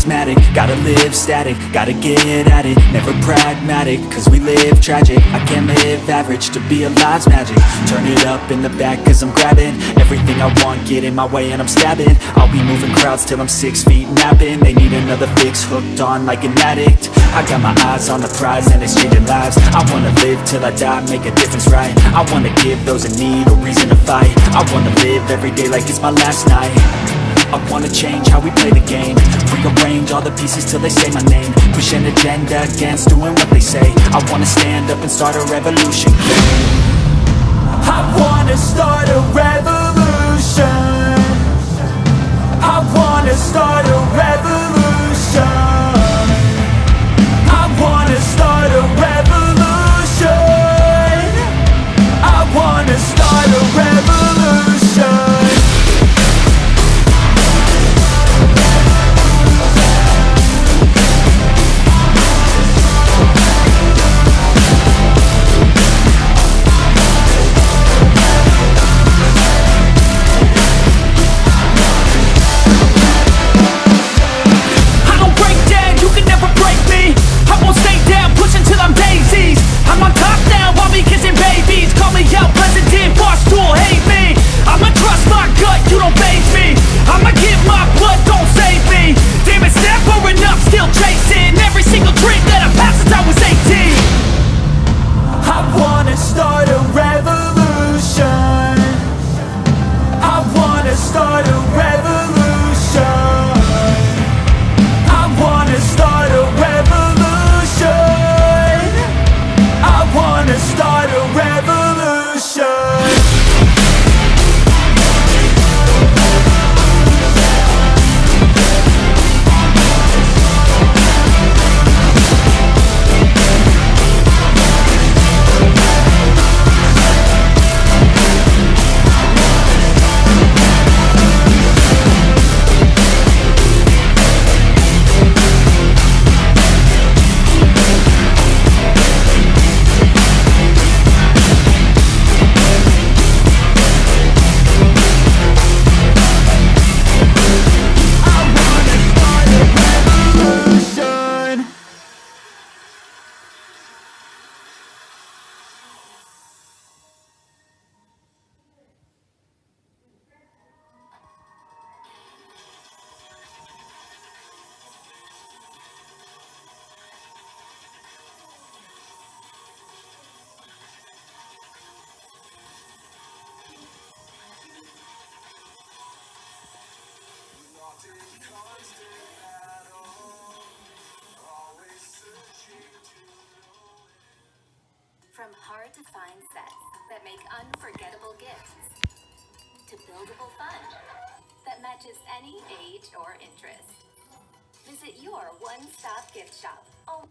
asthmatic Gotta live static, gotta get at it. Never pragmatic, cause we live tragic. I can't live average, to be alive's magic. Turn it up in the back cause I'm grabbing Everything I want, get in my way and I'm stabbing. I'll be moving crowds till I'm six feet napping. They need another fix, hooked on like an addict. I got my eyes on the prize and it's changing lives. I wanna live till I die, make a difference right? I wanna give those in need a reason to fight. I wanna live every day like it's my last night I wanna change how we play the game. Rearrange all the pieces till they say my name. Push an agenda against doing what they say. I wanna stand up and start a revolution I wanna start a revolution start From hard to find sets that make unforgettable gifts to buildable fun that matches any age or interest. Visit your one stop gift shop. Oh.